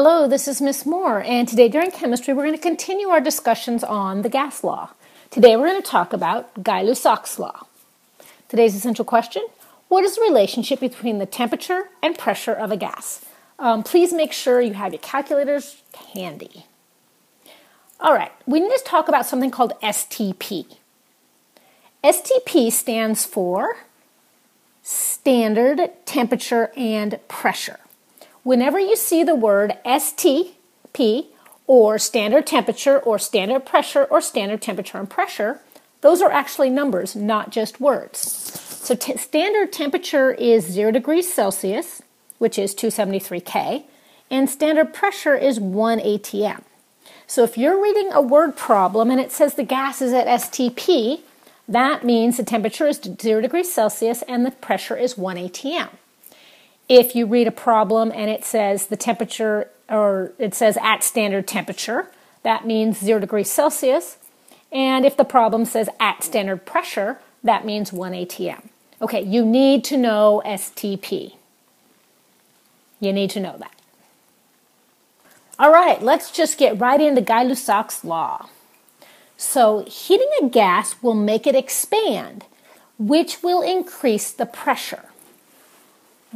Hello, this is Miss Moore, and today during chemistry we're going to continue our discussions on the gas law. Today we're going to talk about Gay-Lussac's law. Today's essential question What is the relationship between the temperature and pressure of a gas? Um, please make sure you have your calculators handy. All right, we need to talk about something called STP. STP stands for Standard Temperature and Pressure. Whenever you see the word STP or standard temperature or standard pressure or standard temperature and pressure, those are actually numbers, not just words. So t- standard temperature is 0 degrees Celsius, which is 273 K, and standard pressure is 1 atm. So if you're reading a word problem and it says the gas is at STP, that means the temperature is 0 degrees Celsius and the pressure is 1 atm. If you read a problem and it says the temperature or it says at standard temperature, that means 0 degrees Celsius. And if the problem says at standard pressure, that means 1 atm. Okay, you need to know STP. You need to know that. All right, let's just get right into Gay-Lussac's law. So, heating a gas will make it expand, which will increase the pressure.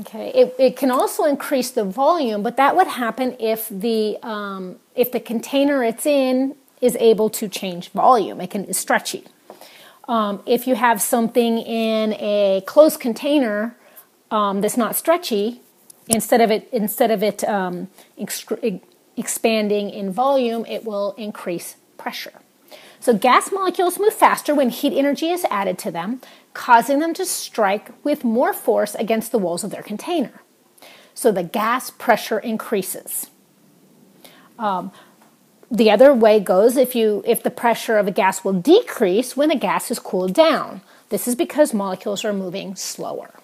Okay, it, it can also increase the volume, but that would happen if the um, if the container it's in is able to change volume. It can is stretchy. Um, if you have something in a closed container um, that's not stretchy, instead of it instead of it um, expanding in volume, it will increase pressure. So gas molecules move faster when heat energy is added to them, causing them to strike with more force against the walls of their container. So the gas pressure increases. Um, the other way goes if you if the pressure of a gas will decrease when a gas is cooled down. This is because molecules are moving slower.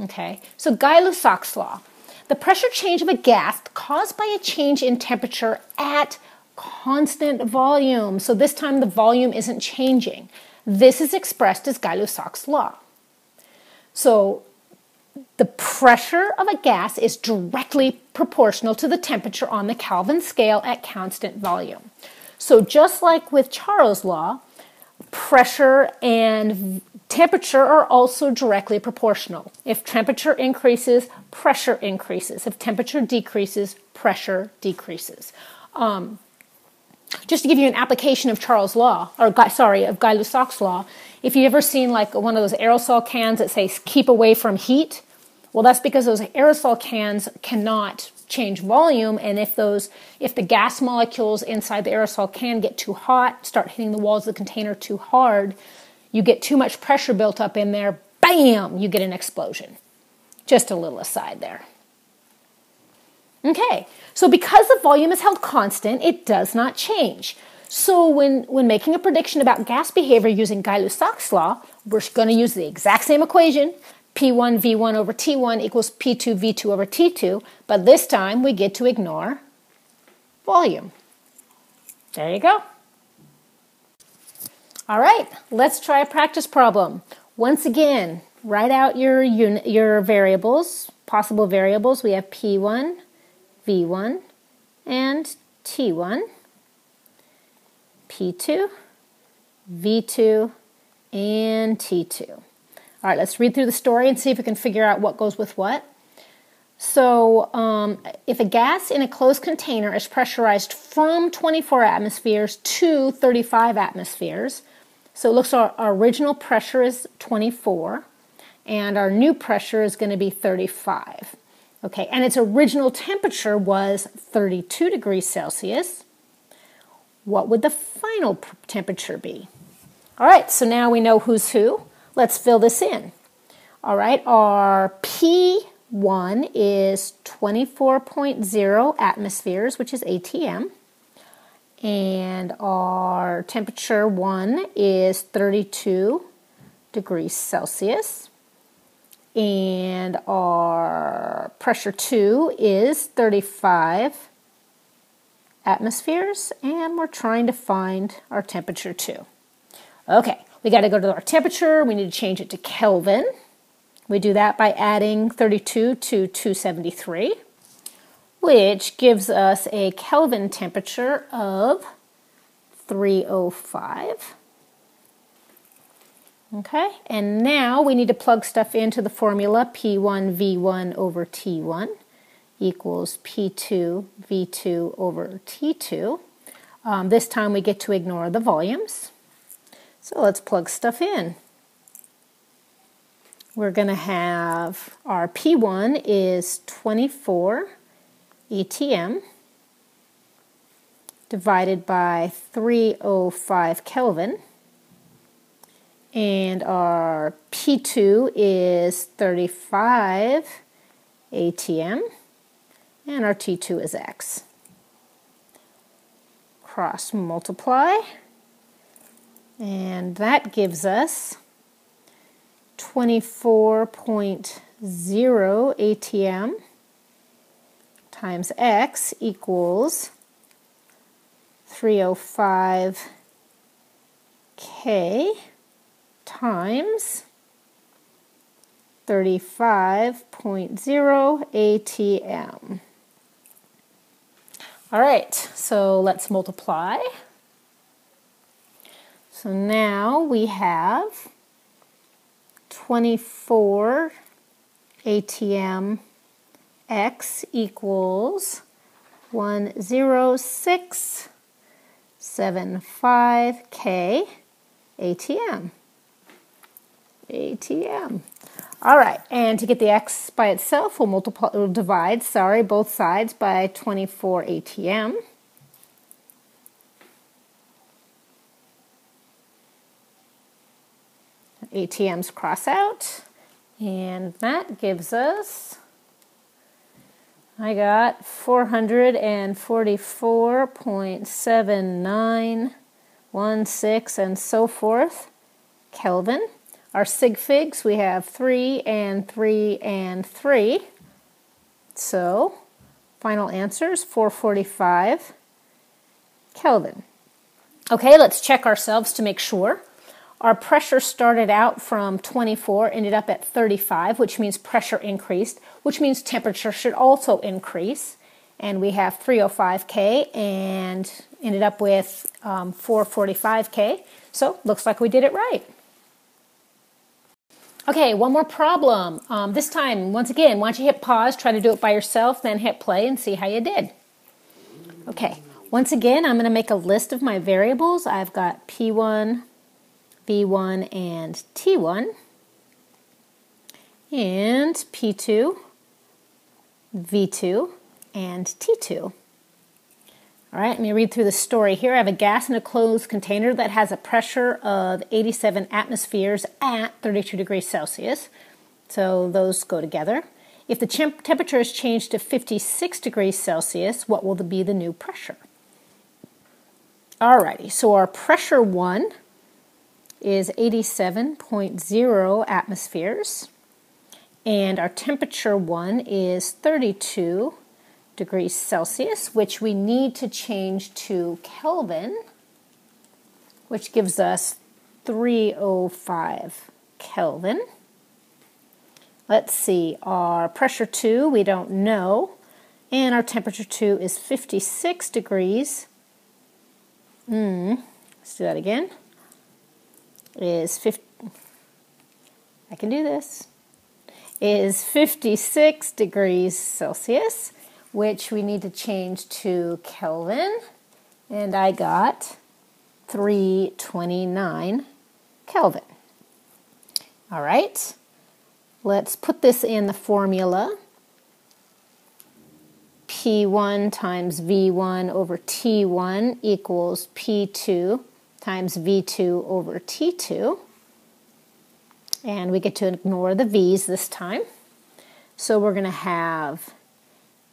Okay, so Gay-Lussac's law. The pressure change of a gas caused by a change in temperature at constant volume. So this time the volume isn't changing. This is expressed as Gay-Lussac's law. So the pressure of a gas is directly proportional to the temperature on the Kelvin scale at constant volume. So just like with Charles' law, pressure and temperature are also directly proportional. If temperature increases, pressure increases. If temperature decreases, pressure decreases. Um, just to give you an application of Charles' law, or sorry, of Gay-Lussac's law, if you've ever seen like one of those aerosol cans that says "keep away from heat," well, that's because those aerosol cans cannot change volume, and if those, if the gas molecules inside the aerosol can get too hot, start hitting the walls of the container too hard, you get too much pressure built up in there. Bam! You get an explosion. Just a little aside there. Okay, so because the volume is held constant, it does not change. So when, when making a prediction about gas behavior using Gay-Lussac's law, we're going to use the exact same equation, P1 V1 over T1 equals P2 V2 over T2, but this time we get to ignore volume. There you go. All right, let's try a practice problem. Once again, write out your, your variables, possible variables. We have P1, V1 and T1, P2, V2, and T2. All right, let's read through the story and see if we can figure out what goes with what. So, um, if a gas in a closed container is pressurized from 24 atmospheres to 35 atmospheres, so it looks like our, our original pressure is 24, and our new pressure is going to be 35. Okay, and its original temperature was 32 degrees Celsius. What would the final temperature be? All right, so now we know who's who. Let's fill this in. All right, our P1 is 24.0 atmospheres, which is ATM. And our temperature 1 is 32 degrees Celsius and our pressure 2 is 35 atmospheres and we're trying to find our temperature 2. Okay, we got to go to our temperature. We need to change it to Kelvin. We do that by adding 32 to 273. which gives us a Kelvin temperature of 305. Okay, and now we need to plug stuff into the formula P1V1 over T1 equals P2 V2 over T2. Um, this time we get to ignore the volumes. So let's plug stuff in. We're going to have our P1 is 24 ATM divided by 305 Kelvin. And our P2 is 35 ATM. And our T2 is X. Cross multiply. And that gives us 24.0 ATM times X equals 305K times 35.0 ATM. All right, so let's multiply. So now we have 24 ATM X equals 10675K ATM. ATM. All right, and to get the x by itself, we'll multiply, we'll divide, sorry, both sides by 24 ATM. ATMs cross out, and that gives us, I got 444.7916 and so forth Kelvin. Our sig figs, we have 3 and 3 and 3. So, final answer is 445 Kelvin. Okay, let's check ourselves to make sure. Our pressure started out from 24, ended up at 35, which means pressure increased, which means temperature should also increase. And we have 305K and ended up with um, 445K. So, looks like we did it right. Okay, one more problem. Um, this time, once again, why don't you hit pause, try to do it by yourself, then hit play and see how you did. Okay, once again, I'm going to make a list of my variables. I've got P1, V1, and T1, and P2, V2, and T2. All right, let me read through the story here. I have a gas in a closed container that has a pressure of 87 atmospheres at 32 degrees Celsius. So those go together. If the temp- temperature is changed to 56 degrees Celsius, what will be the new pressure? Alrighty, so our pressure one is 87.0 atmospheres, and our temperature one is 32 degrees Celsius, which we need to change to Kelvin, which gives us 305 Kelvin. Let's see, our pressure 2, we don't know, and our temperature 2 is 56 degrees. Mm, let's do that again. Is 50, I can do this, is 56 degrees Celsius which we need to change to Kelvin. And I got 329 Kelvin. All right, let's put this in the formula. P1 times V1 over T1 equals P2 times V2 over T2. And we get to ignore the V's this time. So we're going to have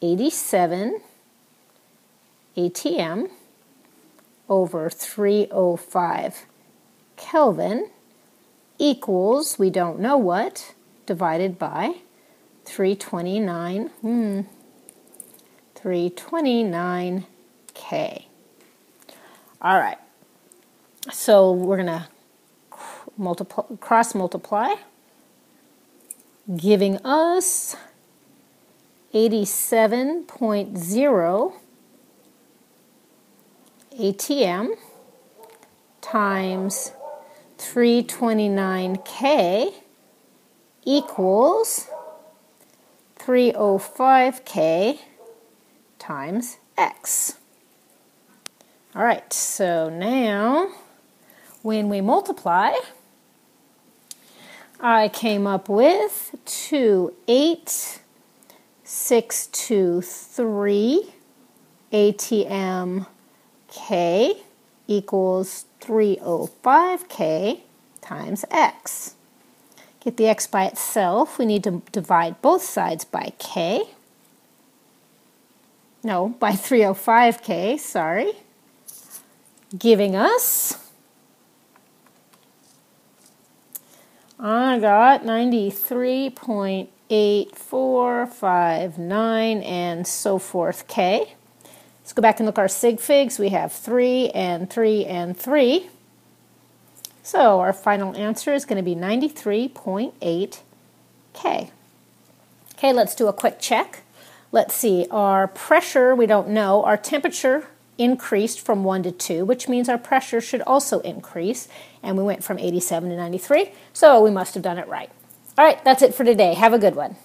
87 ATM over 305 Kelvin equals, we don't know what, divided by 329, hmm, 329K. All right, so we're going to multiply, cross multiply, giving us 87.0 ATM times 329K equals 305K times X. All right, so now when we multiply, I came up with 2, 8, 6, 2, 3 ATM K equals 305K times X. Get the X by itself, we need to divide both sides by K. No, by 305K, sorry. Giving us I got 93.8459 and so forth K. Let's go back and look our sig figs. We have 3 and 3 and 3. So our final answer is going to be 93.8 K. Okay, let's do a quick check. Let's see, our pressure, we don't know. Our temperature increased from 1 to 2, which means our pressure should also increase. And we went from 87 to 93, so we must have done it right. All right, that's it for today. Have a good one.